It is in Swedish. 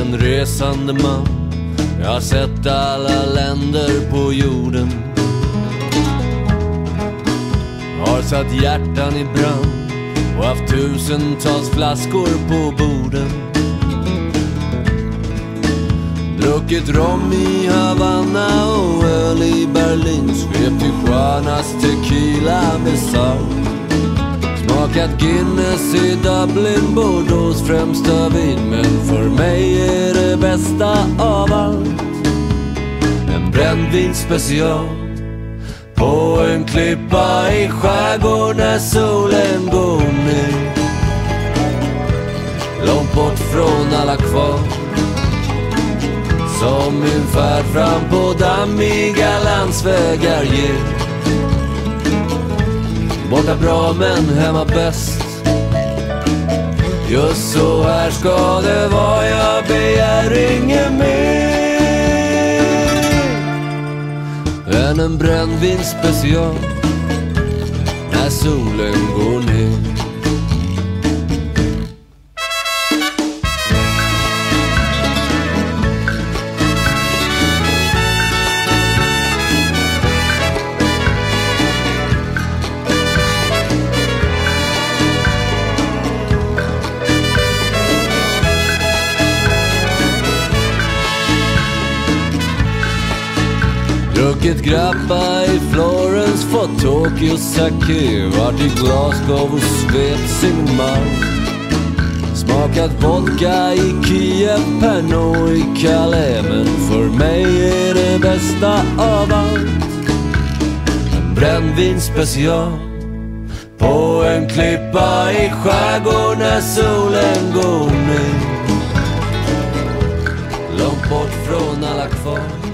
En resande man. Jag har sett alla länder på jorden. Har satt hjärtan i brand och haft tusentals flaskor på borden. Druckit rom i Havanna och öl i Berlin. Svept Tijuanas tequila med salt. Smakat Guinness i Dublin, Bordeaux främsta vin. Men för brännvinsspecial. På en klippa i skärgården när solen går ner. Långt bort från alla kvar. Som min färd fram på dammiga landsvägar ger. Borta bra men hemma bäst. Just så här ska det vara, jag än en brännvinsspecial när solen går ner. Druckit grappa i Florens, fått Tokyo Sake, vart i Glasgow och svept sin man. Smakat vodka i Kiev, Pernod i Calais Men för mig är det bästa av allt. En brännvinsspecial På en klippa i skärgården när solen går ner. Långt bort från alla kvar.